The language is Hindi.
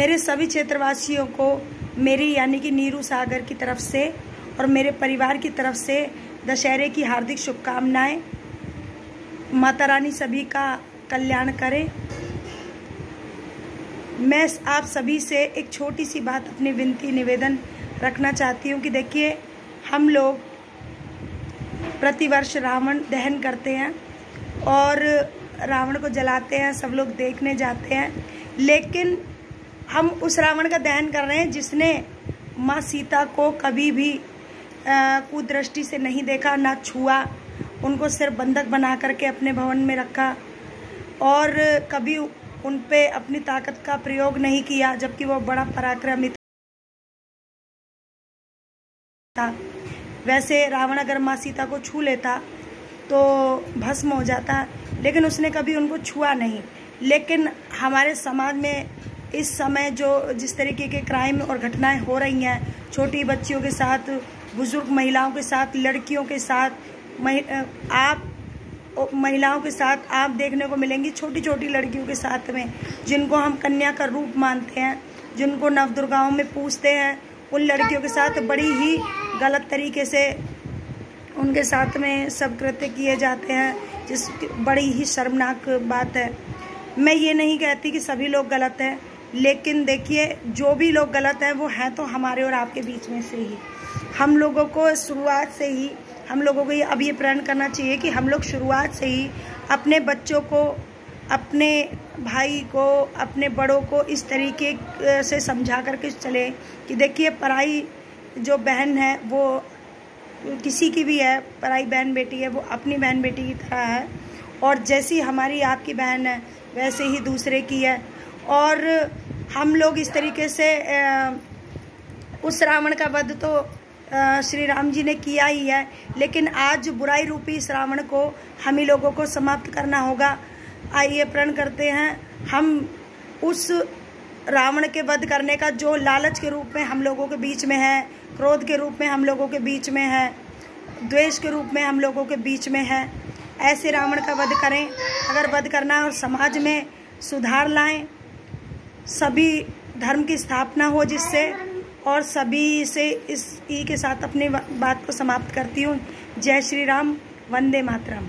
मेरे सभी क्षेत्रवासियों को मेरी यानी कि नीरू सागर की तरफ़ से और मेरे परिवार की तरफ़ से दशहरे की हार्दिक शुभकामनाएँ। माता रानी सभी का कल्याण करें। मैं आप सभी से एक छोटी सी बात अपनी विनती, निवेदन रखना चाहती हूँ कि देखिए, हम लोग प्रतिवर्ष रावण दहन करते हैं और रावण को जलाते हैं, सब लोग देखने जाते हैं। लेकिन हम उस रावण का दहन कर रहे हैं, जिसने माँ सीता को कभी भी कुदृष्टि से नहीं देखा, ना छुआ। उनको सिर्फ़ बंधक बना करके अपने भवन में रखा। और कभी उन पे अपनी ताकत का प्रयोग नहीं किया, जबकि वो बड़ा पराक्रमी था। वैसे रावण अगर माँ सीता को छू लेता तो भस्म हो जाता, लेकिन उसने कभी उनको छुआ नहीं। लेकिन हमारे समाज में इस समय जो जिस तरीके के क्राइम और घटनाएँ हो रही हैं, छोटी बच्चियों के साथ, बुज़ुर्ग महिलाओं के साथ, लड़कियों के साथ आप महिलाओं के साथ आप देखने को मिलेंगी छोटी छोटी लड़कियों के साथ में, जिनको हम कन्या का रूप मानते हैं, जिनको नवदुर्गाओं में पूछते हैं, उन लड़कियों के साथ बड़ी ही गलत तरीके से उनके साथ में सब कृत्य किए जाते हैं जिस बड़ी ही शर्मनाक बात है। मैं ये नहीं कहती कि सभी लोग गलत हैं लेकिन देखिए, जो भी लोग गलत हैं, वो हैं तो हमारे और आपके बीच में से ही। हम लोगों को शुरुआत से ही, हम लोगों को ये अब ये प्रण करना चाहिए कि हम लोग शुरुआत से ही अपने बच्चों को, अपने भाई को, अपने बड़ों को इस तरीके से समझा करके चले कि देखिए, पढ़ाई जो बहन है, वो किसी की भी है, पढ़ाई बहन बेटी है, वो अपनी बहन बेटी की तरह है। और जैसी हमारी आपकी बहन है, वैसे ही दूसरे की है। और हम लोग इस तरीके से उस रावण का वध तो श्री राम जी ने किया ही है, लेकिन आज बुराई रूपी इस रावण को हम ही लोगों को समाप्त करना होगा। आइए प्रण करते हैं। हम उस रावण के वध करने का जो लालच के रूप में हम लोगों के बीच में है, क्रोध के रूप में हम लोगों के बीच में है, द्वेष के रूप में हम लोगों के बीच में है, ऐसे रावण का वध करें। अगर वध करना और समाज में सुधार लाएँ सभी धर्म की स्थापना हो जिससे और सभी से इस ई के साथ अपनी बात को समाप्त करती हूँ। जय श्री राम, वंदे मातरम।